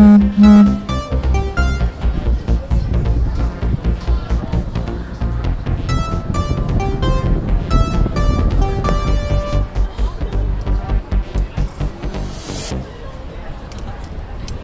Mm-hmm.